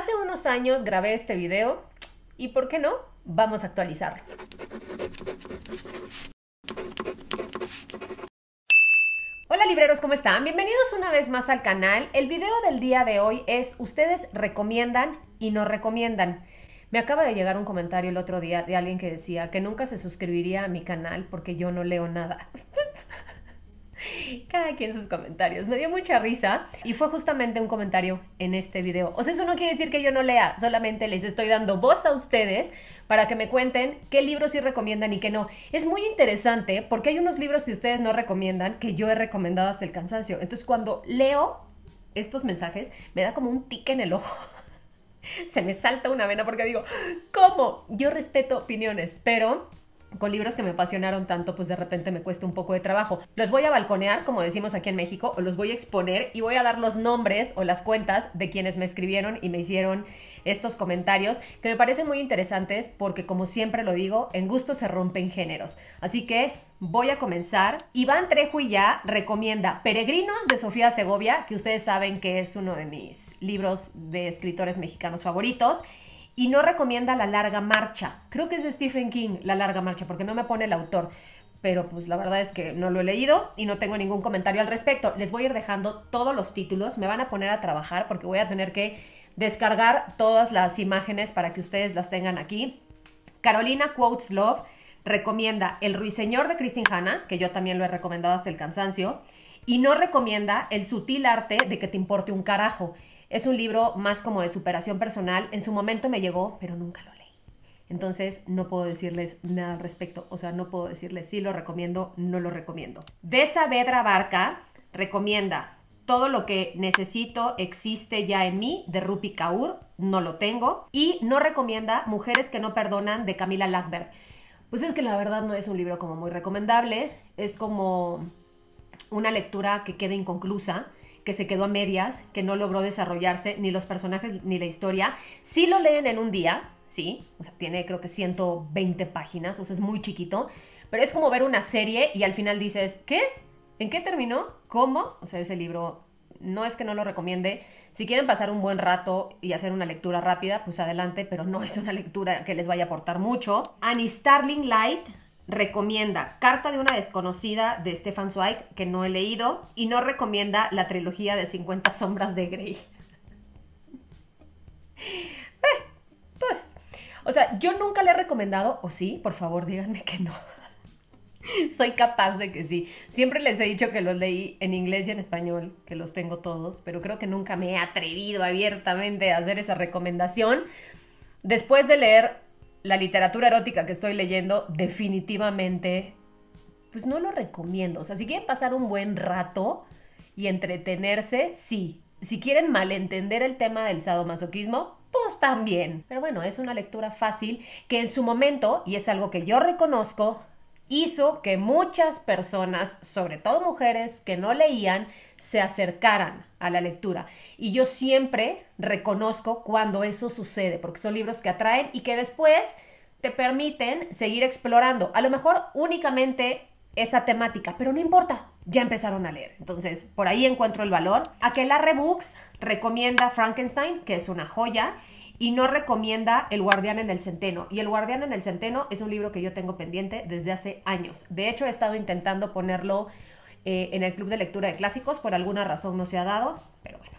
Hace unos años grabé este video y ¿por qué no? Vamos a actualizarlo. Hola libreros, ¿cómo están? Bienvenidos una vez más al canal. El video del día de hoy es ustedes recomiendan y no recomiendan. Me acaba de llegar un comentario el otro día de alguien que decía que nunca se suscribiría a mi canal porque yo no leo nada. Cada quien sus comentarios. Me dio mucha risa y fue justamente un comentario en este video. O sea, eso no quiere decir que yo no lea, solamente les estoy dando voz a ustedes para que me cuenten qué libros sí recomiendan y qué no. Es muy interesante porque hay unos libros que ustedes no recomiendan que yo he recomendado hasta el cansancio. Entonces, cuando leo estos mensajes, me da como un tique en el ojo. Se me salta una vena porque digo, ¿cómo? Yo respeto opiniones, pero con libros que me apasionaron tanto, pues de repente me cuesta un poco de trabajo. Los voy a balconear, como decimos aquí en México, o los voy a exponer y voy a dar los nombres o las cuentas de quienes me escribieron y me hicieron estos comentarios que me parecen muy interesantes porque como siempre lo digo, en gusto se rompen géneros. Así que voy a comenzar. Iván Trejo y ya recomienda Peregrinos de Sofía Segovia, que ustedes saben que es uno de mis libros de escritores mexicanos favoritos y no recomienda La Larga Marcha. Creo que es de Stephen King, La Larga Marcha, porque no me pone el autor. Pero pues la verdad es que no lo he leído y no tengo ningún comentario al respecto. Les voy a ir dejando todos los títulos, me van a poner a trabajar porque voy a tener que descargar todas las imágenes para que ustedes las tengan aquí. Carolina Quotes Love recomienda El Ruiseñor de Christine Hanna, que yo también lo he recomendado hasta el cansancio, y no recomienda El sutil arte de que te importe un carajo. Es un libro más como de superación personal. En su momento me llegó, pero nunca lo leí. Entonces no puedo decirles nada al respecto. O sea, no puedo decirles si lo recomiendo, no lo recomiendo. De Saavedra Barca recomienda todo lo que necesito existe ya en mí de Rupi Kaur, no lo tengo. Y no recomienda Mujeres que no perdonan de Camila Lackberg. Pues es que la verdad no es un libro como muy recomendable. Es como una lectura que queda inconclusa que se quedó a medias, que no logró desarrollarse ni los personajes ni la historia. Sí lo leen en un día, sí, o sea, tiene creo que 120 páginas, o sea, es muy chiquito, pero es como ver una serie y al final dices, ¿qué? ¿En qué terminó? ¿Cómo? O sea, ese libro no es que no lo recomiende. Si quieren pasar un buen rato y hacer una lectura rápida, pues adelante, pero no es una lectura que les vaya a aportar mucho. Annie Starling Light recomienda Carta de una desconocida de Stefan Zweig, que no he leído, y no recomienda la trilogía de 50 sombras de Grey. Eh, pues, o sea, yo nunca le he recomendado, o sí, por favor díganme que no. Soy capaz de que sí. Siempre les he dicho que los leí en inglés y en español, que los tengo todos, pero creo que nunca me he atrevido abiertamente a hacer esa recomendación. Después de leer la literatura erótica que estoy leyendo, definitivamente, pues no lo recomiendo. O sea, si quieren pasar un buen rato y entretenerse, sí. Si quieren malentender el tema del sadomasoquismo, pues también. Pero bueno, es una lectura fácil que en su momento, y es algo que yo reconozco, hizo que muchas personas, sobre todo mujeres que no leían, se acercaran a la lectura. Y yo siempre reconozco cuando eso sucede, porque son libros que atraen y que después te permiten seguir explorando. A lo mejor únicamente esa temática, pero no importa, ya empezaron a leer. Entonces, por ahí encuentro el valor. Aquelarre Books recomienda Frankenstein, que es una joya, y no recomienda El Guardián en el Centeno. Y El Guardián en el Centeno es un libro que yo tengo pendiente desde hace años. De hecho, he estado intentando ponerlo eh, en el club de lectura de clásicos, por alguna razón no se ha dado, pero bueno,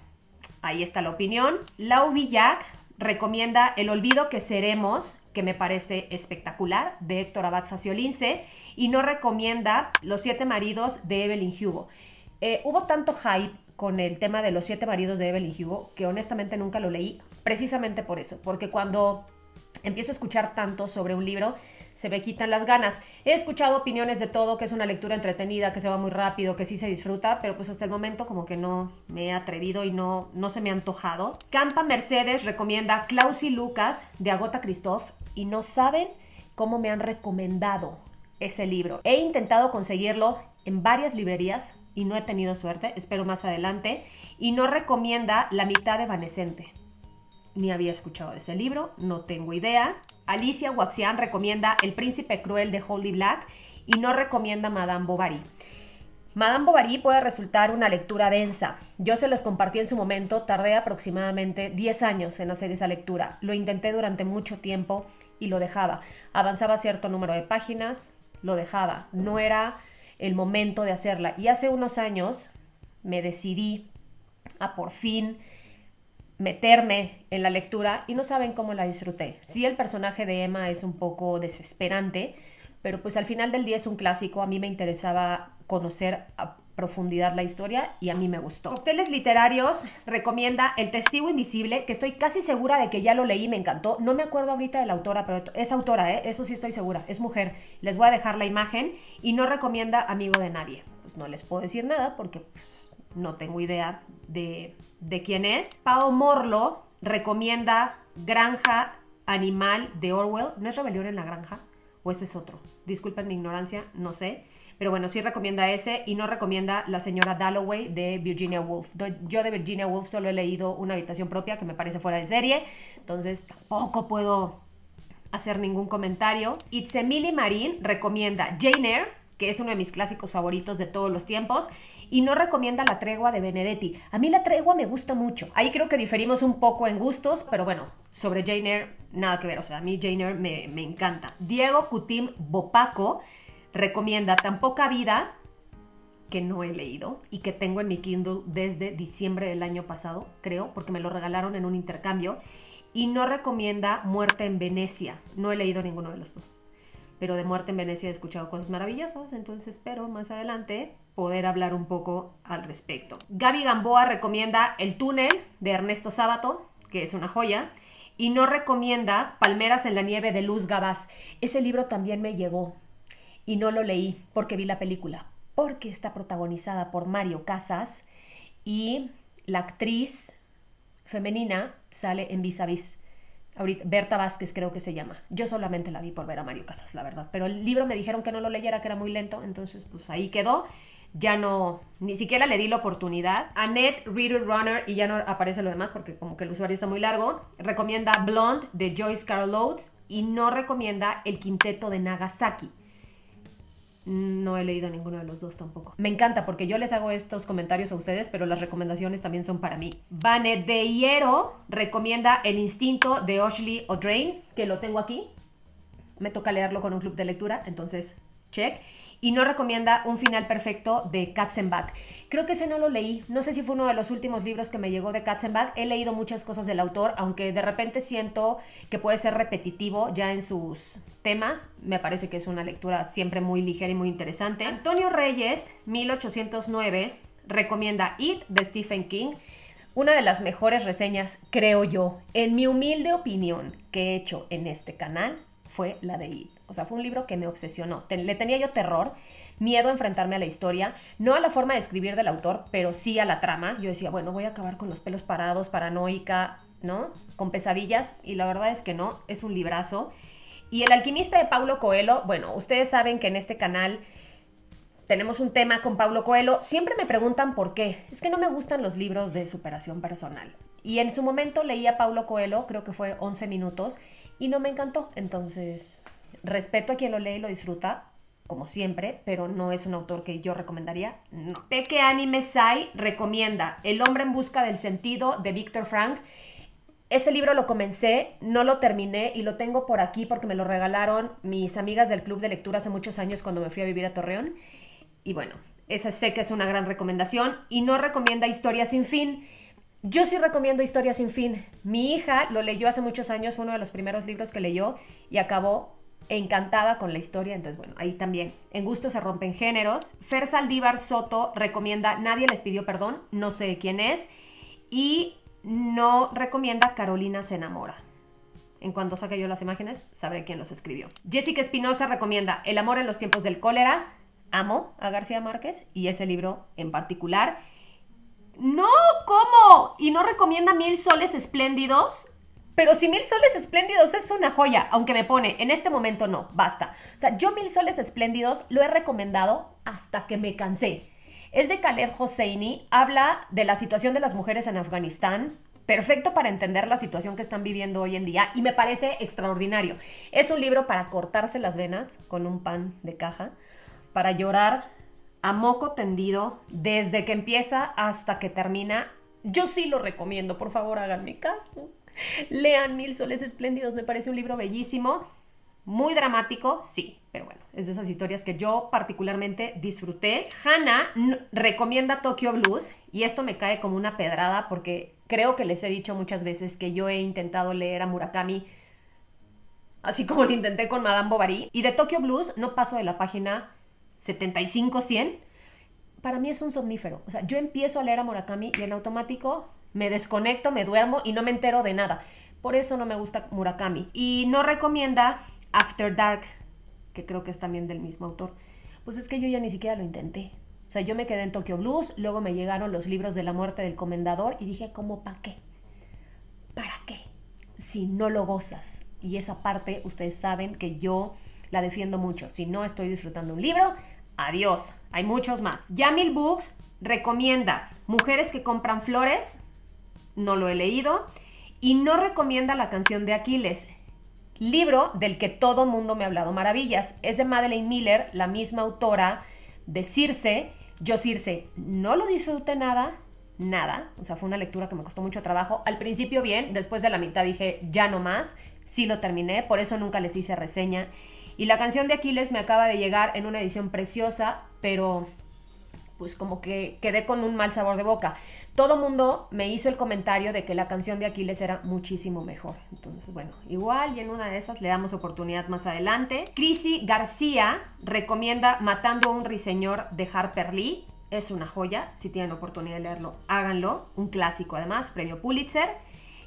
ahí está la opinión. Lau Villac recomienda El Olvido que Seremos, que me parece espectacular, de Héctor Abad Faciolince, y no recomienda Los Siete Maridos de Evelyn Hugo. Eh, hubo tanto hype con el tema de los siete maridos de Evelyn Hugo, que honestamente nunca lo leí, precisamente por eso, porque cuando empiezo a escuchar tanto sobre un libro, se me quitan las ganas. He escuchado opiniones de todo, que es una lectura entretenida, que se va muy rápido, que sí se disfruta, pero pues hasta el momento como que no me he atrevido y no, no se me ha antojado. Campa Mercedes recomienda Klaus y Lucas de Agota Christoph y no saben cómo me han recomendado ese libro. He intentado conseguirlo en varias librerías, y no he tenido suerte, espero más adelante, y no recomienda La mitad evanescente. Ni había escuchado ese libro, no tengo idea. Alicia Waxian recomienda El príncipe cruel de Holy Black y no recomienda Madame Bovary. Madame Bovary puede resultar una lectura densa. Yo se los compartí en su momento, tardé aproximadamente 10 años en hacer esa lectura. Lo intenté durante mucho tiempo y lo dejaba. Avanzaba cierto número de páginas, lo dejaba. No era el momento de hacerla. Y hace unos años me decidí a por fin meterme en la lectura y no saben cómo la disfruté. Sí, el personaje de Emma es un poco desesperante, pero pues al final del día es un clásico. A mí me interesaba conocer a profundidad la historia y a mí me gustó. Cócteles literarios recomienda El Testigo Invisible, que estoy casi segura de que ya lo leí, me encantó. No me acuerdo ahorita de la autora, pero es autora, ¿eh? eso sí estoy segura, es mujer. Les voy a dejar la imagen y no recomienda Amigo de Nadie. Pues no les puedo decir nada porque pues, no tengo idea de, de quién es. Pao Morlo recomienda Granja Animal de Orwell. ¿No es Rebelión en la Granja? ¿O ese es otro? Disculpen mi ignorancia, no sé. Pero bueno, sí recomienda ese y no recomienda La señora Dalloway de Virginia Woolf. Yo de Virginia Woolf solo he leído Una habitación propia que me parece fuera de serie, entonces tampoco puedo hacer ningún comentario. Emily Marín recomienda Jane Eyre, que es uno de mis clásicos favoritos de todos los tiempos, y no recomienda La tregua de Benedetti. A mí La tregua me gusta mucho. Ahí creo que diferimos un poco en gustos, pero bueno, sobre Jane Eyre nada que ver. O sea, a mí Jane Eyre me, me encanta. Diego Cutim Bopaco recomienda Tan poca vida, que no he leído y que tengo en mi Kindle desde diciembre del año pasado, creo, porque me lo regalaron en un intercambio. Y no recomienda Muerte en Venecia. No he leído ninguno de los dos. Pero de Muerte en Venecia he escuchado cosas maravillosas, entonces espero más adelante poder hablar un poco al respecto. Gaby Gamboa recomienda El túnel de Ernesto Sábato, que es una joya, y no recomienda Palmeras en la nieve de Luz Gabás. Ese libro también me llegó y no lo leí porque vi la película, porque está protagonizada por Mario Casas y la actriz femenina sale en Vis a Vis. Ahorita, Berta Vázquez creo que se llama. Yo solamente la vi por ver a Mario Casas, la verdad. Pero el libro me dijeron que no lo leyera, que era muy lento, entonces pues ahí quedó. Ya no, ni siquiera le di la oportunidad. Annette Reader Runner, y ya no aparece lo demás porque como que el usuario está muy largo, recomienda Blonde de Joyce Carol Oates y no recomienda El Quinteto de Nagasaki. No he leído ninguno de los dos tampoco. Me encanta porque yo les hago estos comentarios a ustedes, pero las recomendaciones también son para mí. Vane de Hierro recomienda El instinto de Ashley O'Drain, que lo tengo aquí. Me toca leerlo con un club de lectura, entonces check y no recomienda Un final perfecto de Katzenbach. Creo que ese no lo leí. No sé si fue uno de los últimos libros que me llegó de Katzenbach. He leído muchas cosas del autor, aunque de repente siento que puede ser repetitivo ya en sus temas. Me parece que es una lectura siempre muy ligera y muy interesante. Antonio Reyes, 1809, recomienda It de Stephen King. Una de las mejores reseñas, creo yo, en mi humilde opinión, que he hecho en este canal fue la de It. O sea, fue un libro que me obsesionó. le tenía yo terror, miedo a enfrentarme a la historia, no a la forma de escribir del autor, pero sí a la trama. Yo decía, bueno, voy a acabar con los pelos parados, paranoica, ¿no? Con pesadillas. Y la verdad es que no, es un librazo. Y El alquimista de Paulo Coelho, bueno, ustedes saben que en este canal tenemos un tema con Paulo Coelho. Siempre me preguntan por qué. Es que no me gustan los libros de superación personal. Y en su momento leí a Paulo Coelho, creo que fue 11 minutos, y no me encantó. Entonces Respeto a quien lo lee y lo disfruta, como siempre, pero no es un autor que yo recomendaría. No. Peque Anime Sai recomienda El hombre en busca del sentido de Víctor Frank. Ese libro lo comencé, no lo terminé y lo tengo por aquí porque me lo regalaron mis amigas del club de lectura hace muchos años cuando me fui a vivir a Torreón. Y bueno, esa sé que es una gran recomendación y no recomienda Historia sin fin. Yo sí recomiendo Historia sin fin. Mi hija lo leyó hace muchos años, fue uno de los primeros libros que leyó y acabó encantada con la historia, entonces bueno, ahí también. En gusto se rompen géneros. Fer Saldívar Soto recomienda Nadie les pidió perdón, no sé quién es, y no recomienda Carolina se enamora. En cuanto saque yo las imágenes, sabré quién los escribió. Jessica Espinosa recomienda El amor en los tiempos del cólera. Amo a García Márquez y ese libro en particular. No, ¿cómo? Y no recomienda Mil soles espléndidos. Pero si Mil Soles Espléndidos es una joya, aunque me pone, en este momento no, basta. O sea, yo Mil Soles Espléndidos lo he recomendado hasta que me cansé. Es de Khaled Hosseini, habla de la situación de las mujeres en Afganistán, perfecto para entender la situación que están viviendo hoy en día y me parece extraordinario. Es un libro para cortarse las venas con un pan de caja, para llorar a moco tendido, desde que empieza hasta que termina. Yo sí lo recomiendo, por favor háganme caso. Lean Mil Soles Espléndidos, me parece un libro bellísimo, muy dramático, sí, pero bueno, es de esas historias que yo particularmente disfruté. Hannah recomienda Tokyo Blues y esto me cae como una pedrada porque creo que les he dicho muchas veces que yo he intentado leer a Murakami así como lo intenté con Madame Bovary y de Tokyo Blues no paso de la página 75-100. Para mí es un somnífero. O sea, yo empiezo a leer a Murakami y en automático me desconecto, me duermo y no me entero de nada. Por eso no me gusta Murakami. Y no recomienda After Dark, que creo que es también del mismo autor. Pues es que yo ya ni siquiera lo intenté. O sea, yo me quedé en Tokyo Blues, luego me llegaron los libros de la muerte del comendador y dije, ¿cómo para qué? ¿Para qué? Si no lo gozas. Y esa parte, ustedes saben que yo la defiendo mucho. Si no estoy disfrutando un libro, adiós. Hay muchos más. Yamil Books recomienda Mujeres que compran flores, no lo he leído, y no recomienda la canción de Aquiles, libro del que todo mundo me ha hablado maravillas. Es de Madeleine Miller, la misma autora de Circe. Yo Circe no lo disfruté nada, nada. O sea, fue una lectura que me costó mucho trabajo. Al principio bien, después de la mitad dije, ya no más. Sí lo terminé, por eso nunca les hice reseña. Y la canción de Aquiles me acaba de llegar en una edición preciosa, pero pues como que quedé con un mal sabor de boca todo mundo me hizo el comentario de que la canción de Aquiles era muchísimo mejor. Entonces, bueno, igual y en una de esas le damos oportunidad más adelante. Crisi García recomienda Matando a un Riseñor de Harper Lee. Es una joya, si tienen oportunidad de leerlo, háganlo. Un clásico además, premio Pulitzer.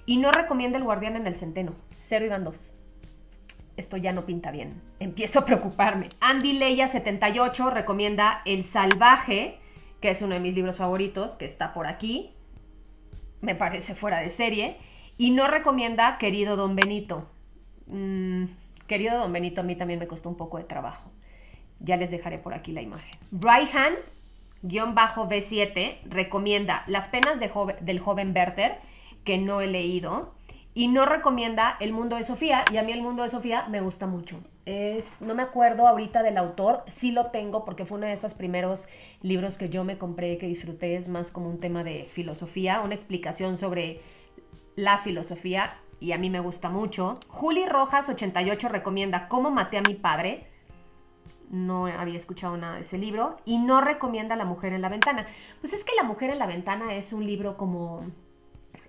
Y no recomienda El Guardián en el Centeno. Cero y van dos. Esto ya no pinta bien. Empiezo a preocuparme. Andy Leia 78 recomienda El Salvaje que es uno de mis libros favoritos, que está por aquí. Me parece fuera de serie. Y no recomienda Querido Don Benito. Mm, querido Don Benito a mí también me costó un poco de trabajo. Ya les dejaré por aquí la imagen. Brian, guion bajo B7, recomienda Las penas del joven Werther, que no he leído. Y no recomienda El mundo de Sofía. Y a mí El mundo de Sofía me gusta mucho es, no me acuerdo ahorita del autor, sí lo tengo porque fue uno de esos primeros libros que yo me compré, que disfruté, es más como un tema de filosofía, una explicación sobre la filosofía y a mí me gusta mucho. Juli Rojas 88 recomienda Cómo maté a mi padre. No había escuchado nada de ese libro. Y no recomienda La mujer en la ventana. Pues es que La mujer en la ventana es un libro como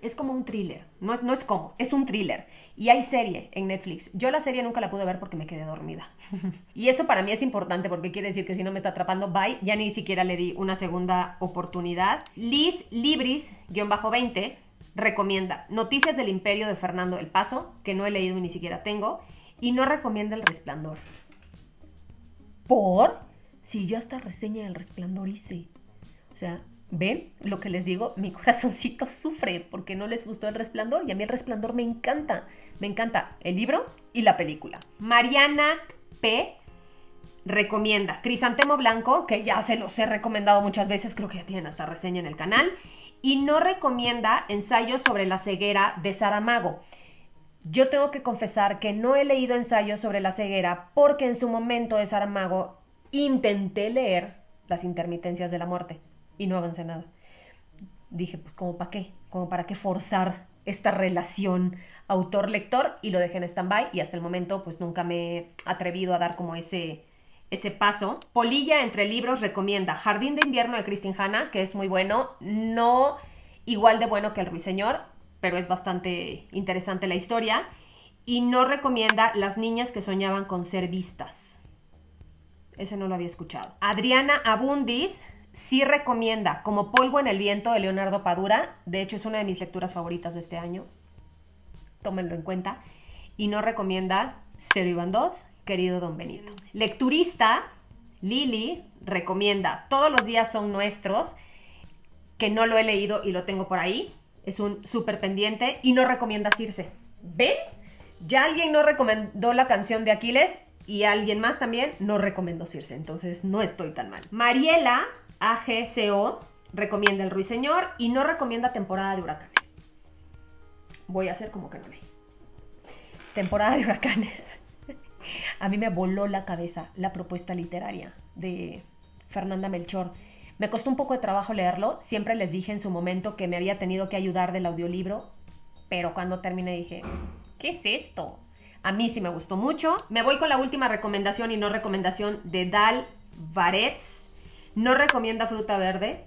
es como un thriller. No, no es como, es un thriller. Y hay serie en Netflix. Yo la serie nunca la pude ver porque me quedé dormida. y eso para mí es importante porque quiere decir que si no me está atrapando, bye. Ya ni siquiera le di una segunda oportunidad. Liz Libris-20 recomienda Noticias del Imperio de Fernando el Paso, que no he leído y ni siquiera tengo. Y no recomienda El Resplandor. ¿Por? Si yo hasta reseña del Resplandor hice. O sea, ¿Ven lo que les digo? Mi corazoncito sufre porque no les gustó el resplandor y a mí el resplandor me encanta. Me encanta el libro y la película. Mariana P. recomienda Crisantemo Blanco, que ya se los he recomendado muchas veces, creo que ya tienen hasta reseña en el canal. Y no recomienda ensayos sobre la ceguera de Saramago. Yo tengo que confesar que no he leído ensayos sobre la ceguera porque en su momento de Saramago intenté leer las intermitencias de la muerte y no avancé nada. Dije, pues, ¿cómo para qué? ¿Cómo para qué forzar esta relación autor-lector? Y lo dejé en stand-by y hasta el momento pues nunca me he atrevido a dar como ese, ese paso. Polilla entre libros recomienda Jardín de invierno de Christine Hanna, que es muy bueno, no igual de bueno que El Ruiseñor, pero es bastante interesante la historia. Y no recomienda Las niñas que soñaban con ser vistas. Ese no lo había escuchado. Adriana Abundis sí recomienda Como polvo en el viento de Leonardo Padura. De hecho, es una de mis lecturas favoritas de este año. Tómenlo en cuenta. Y no recomienda Cero Iván 2, querido Don Benito. Lecturista, Lili, recomienda Todos los días son nuestros, que no lo he leído y lo tengo por ahí. Es un súper pendiente. Y no recomienda Circe. ¿Ven? Ya alguien no recomendó la canción de Aquiles y alguien más también no recomendó Circe. Entonces no estoy tan mal. Mariela AGCO recomienda el ruiseñor y no recomienda temporada de huracanes. Voy a hacer como que no leí. Temporada de huracanes. A mí me voló la cabeza la propuesta literaria de Fernanda Melchor. Me costó un poco de trabajo leerlo, siempre les dije en su momento que me había tenido que ayudar del audiolibro, pero cuando terminé dije, ¿qué es esto? A mí sí me gustó mucho. Me voy con la última recomendación y no recomendación de Dal Varets. No recomienda fruta verde.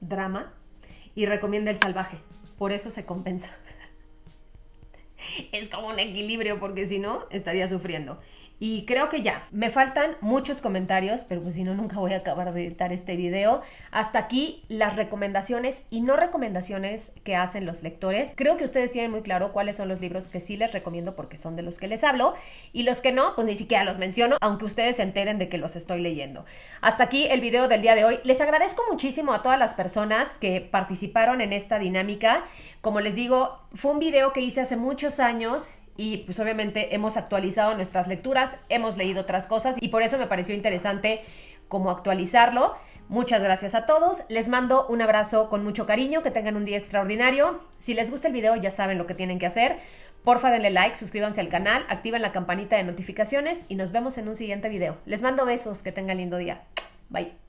Drama. Y recomienda el salvaje. Por eso se compensa. es como un equilibrio porque si no estaría sufriendo. Y creo que ya, me faltan muchos comentarios, pero pues si no, nunca voy a acabar de editar este video. Hasta aquí las recomendaciones y no recomendaciones que hacen los lectores. Creo que ustedes tienen muy claro cuáles son los libros que sí les recomiendo porque son de los que les hablo y los que no, pues ni siquiera los menciono, aunque ustedes se enteren de que los estoy leyendo. Hasta aquí el video del día de hoy. Les agradezco muchísimo a todas las personas que participaron en esta dinámica. Como les digo, fue un video que hice hace muchos años y pues obviamente hemos actualizado nuestras lecturas, hemos leído otras cosas y por eso me pareció interesante como actualizarlo. Muchas gracias a todos, les mando un abrazo con mucho cariño, que tengan un día extraordinario. Si les gusta el video ya saben lo que tienen que hacer. Porfa denle like, suscríbanse al canal, activen la campanita de notificaciones y nos vemos en un siguiente video. Les mando besos, que tengan lindo día. Bye.